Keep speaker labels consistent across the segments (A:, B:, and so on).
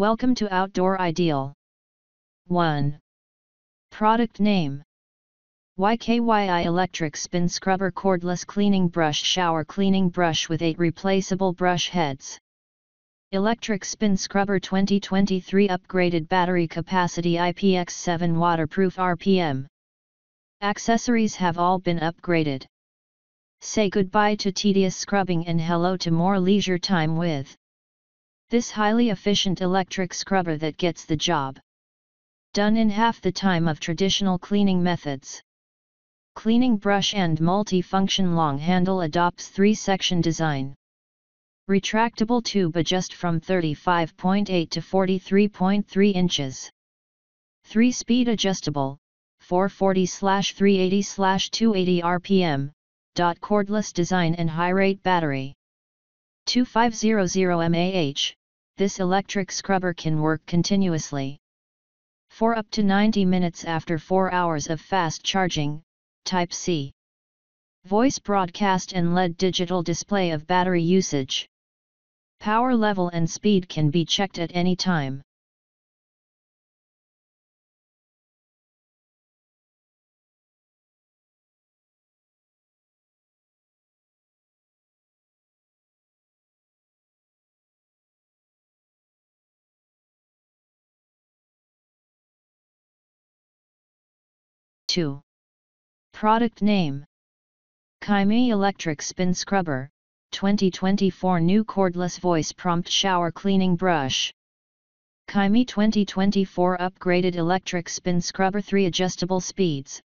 A: Welcome to Outdoor Ideal. 1. Product name YKYI Electric Spin Scrubber Cordless Cleaning Brush Shower Cleaning Brush with 8 replaceable brush heads. Electric Spin Scrubber 2023 Upgraded Battery Capacity IPX7 Waterproof RPM. Accessories have all been upgraded. Say goodbye to tedious scrubbing and hello to more leisure time with this highly efficient electric scrubber that gets the job done in half the time of traditional cleaning methods. Cleaning brush and multi-function long handle adopts three-section design. Retractable tube adjust from 35.8 to 43.3 inches. 3-speed adjustable, 440-380-280 RPM, dot cordless design and high rate battery. 2500 mAh, this electric scrubber can work continuously. For up to 90 minutes after 4 hours of fast charging, Type C. Voice broadcast and LED digital display of battery usage. Power level and speed can be checked at any time. Two. Product name Keimi Electric Spin Scrubber 2024 New Cordless Voice Prompt Shower Cleaning Brush Keimi 2024 Upgraded Electric Spin Scrubber 3 Adjustable Speeds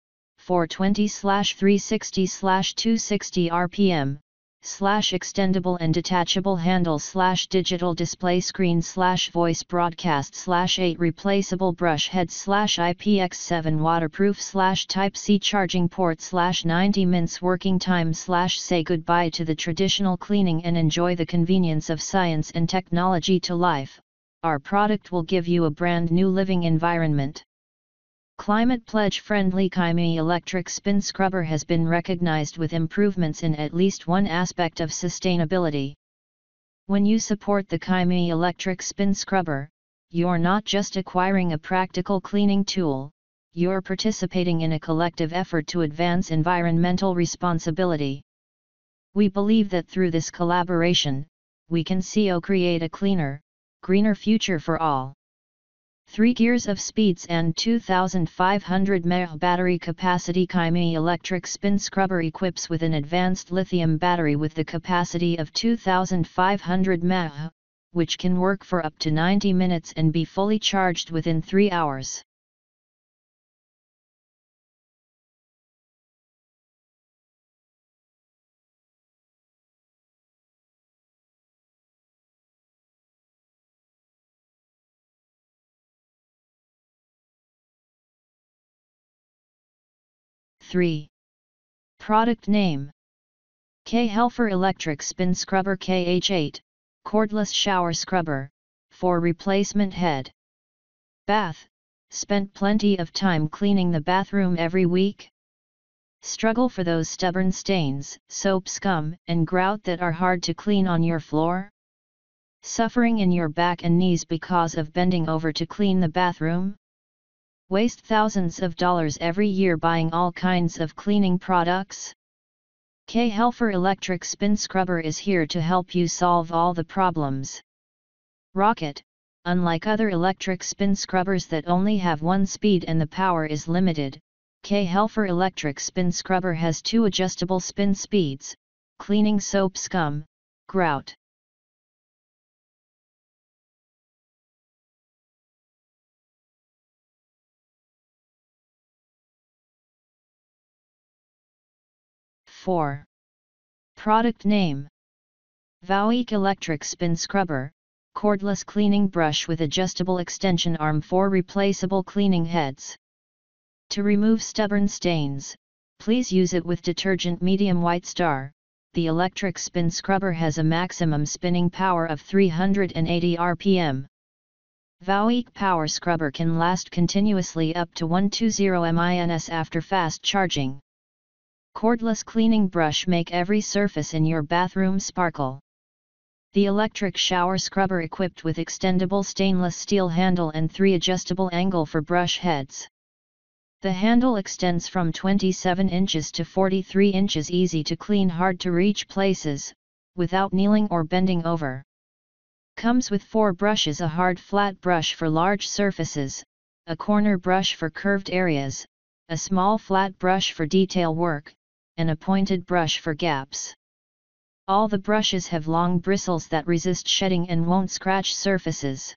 A: 420-360-260 RPM slash extendable and detachable handle slash digital display screen slash voice broadcast slash 8 replaceable brush head slash IPX7 waterproof slash type C charging port slash 90 minutes working time slash say goodbye to the traditional cleaning and enjoy the convenience of science and technology to life. Our product will give you a brand new living environment. Climate Pledge friendly Keimi electric spin scrubber has been recognized with improvements in at least one aspect of sustainability. When you support the Keimi electric spin scrubber, you're not just acquiring a practical cleaning tool, you're participating in a collective effort to advance environmental responsibility. We believe that through this collaboration, we can CO create a cleaner, greener future for all. 3 gears of speeds and 2500 mAh battery capacity Keimi electric spin scrubber equips with an advanced lithium battery with the capacity of 2500 mAh, which can work for up to 90 minutes and be fully charged within 3 hours. Three. Product name K Helfer Electric Spin Scrubber KH8, Cordless Shower Scrubber, for replacement head. Bath, spent plenty of time cleaning the bathroom every week? Struggle for those stubborn stains, soap scum, and grout that are hard to clean on your floor? Suffering in your back and knees because of bending over to clean the bathroom? Waste thousands of dollars every year buying all kinds of cleaning products? K Helfer Electric Spin Scrubber is here to help you solve all the problems. Rocket, unlike other electric spin scrubbers that only have one speed and the power is limited, K Helfer Electric Spin Scrubber has two adjustable spin speeds, cleaning soap scum, grout. 4. Product name Voweek Electric Spin Scrubber, cordless cleaning brush with adjustable extension arm for replaceable cleaning heads. To remove stubborn stains, please use it with detergent medium white star. The electric spin scrubber has a maximum spinning power of 380 rpm. Voweek Power Scrubber can last continuously up to 120 mins after fast charging. Cordless cleaning brush make every surface in your bathroom sparkle. The electric shower scrubber equipped with extendable stainless steel handle and 3 adjustable angle for brush heads. The handle extends from 27 inches to 43 inches easy to clean hard to reach places, without kneeling or bending over. Comes with 4 brushes a hard flat brush for large surfaces, a corner brush for curved areas, a small flat brush for detail work, and a pointed brush for gaps. All the brushes have long bristles that resist shedding and won't scratch surfaces.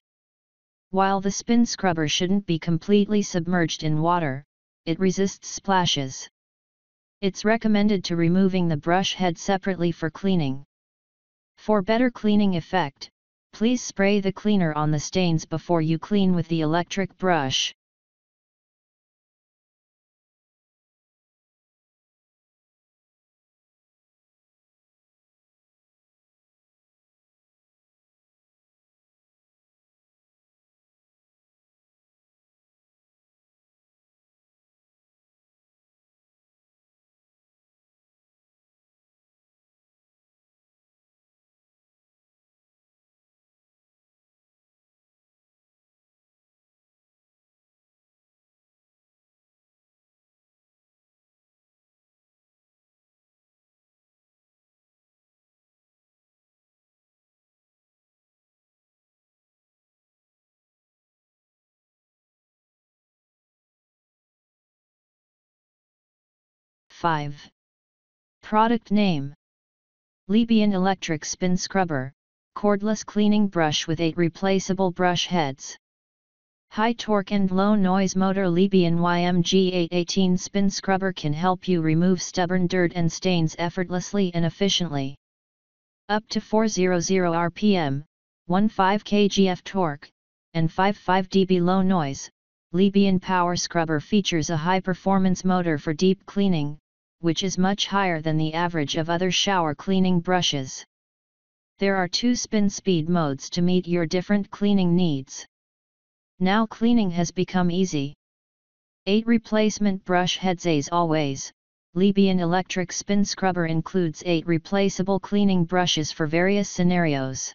A: While the spin scrubber shouldn't be completely submerged in water, it resists splashes. It's recommended to removing the brush head separately for cleaning. For better cleaning effect, Please spray the cleaner on the stains before you clean with the electric brush. Five. Product name Leebein Electric Spin Scrubber, cordless cleaning brush with 8 replaceable brush heads. High torque and low noise motor Leebein YMG818 spin scrubber can help you remove stubborn dirt and stains effortlessly and efficiently. Up to 400 RPM, 15 kgf torque, and 55 dB low noise, Leebein Power Scrubber features a high-performance motor for deep cleaning, which is much higher than the average of other shower cleaning brushes. There are two spin speed modes to meet your different cleaning needs. Now cleaning has become easy. 8 replacement brush heads as always. Leebein electric spin scrubber includes 8 replaceable cleaning brushes for various scenarios.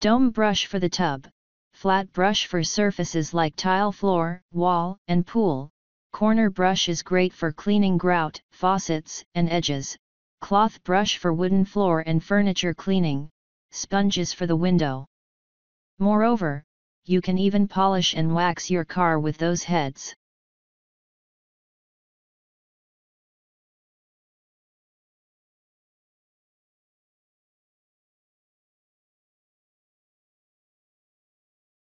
A: Dome brush for the tub, flat brush for surfaces like tile floor, wall, and pool, Corner brush is great for cleaning grout, faucets, and edges, cloth brush for wooden floor and furniture cleaning, sponges for the window. Moreover, you can even polish and wax your car with those heads.